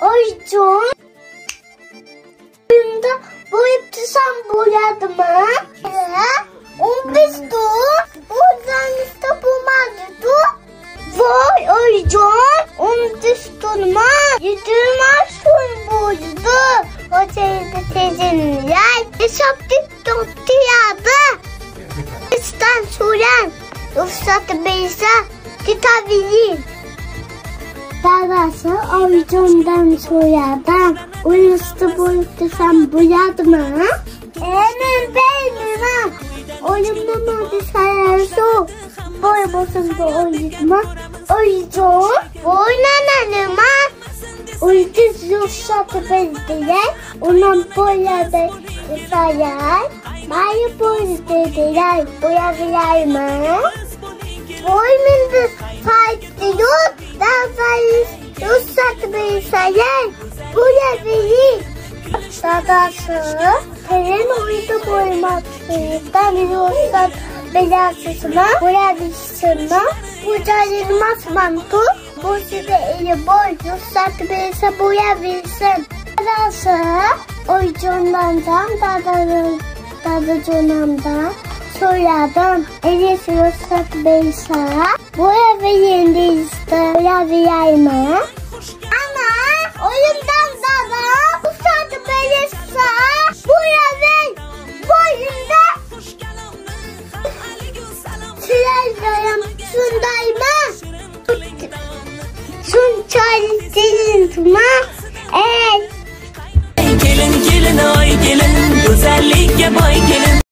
Oyuncum. Oyunda boyup sen boyadı mı? Evet. O biz de buradan işte bulmadı da. Vay oyuncum. Onu düştürme. Yedirmez son boyudu. O teyze teyzenin yer. Hesap tuttu yadı. İsten suren. Ruhsatı beyse tutabilir. Babası oyuncumdan soyadan. Uyustu boyuttu sen boyadı mı? Hemen benim ha. Oyundan adı sayarsa. Boyamasın da oyunma. Oyuncum. Oynananım ha. Uydu ruhsatı belediye. Onun boyadı sayar. Bari boyadı dediler. Boyabilir mi? Boynunda fayda yok. Ruhsat bir sayar. Boyabilir. Dadası. Senin uydu boyamaktan ruhsat belasına boyabilsinler. Bu canılmaz mantı. Bu size eli boy ruhsat belası boyabilsin. Dadası. Oyuncundan dadalı dadıcunamdan soyadım Elis ruhsat belasa. Boya ve yendi işte. Boya ve yayma. Çaresinin el. Gelin gelin ay gelin. Güzellik yapay gelin.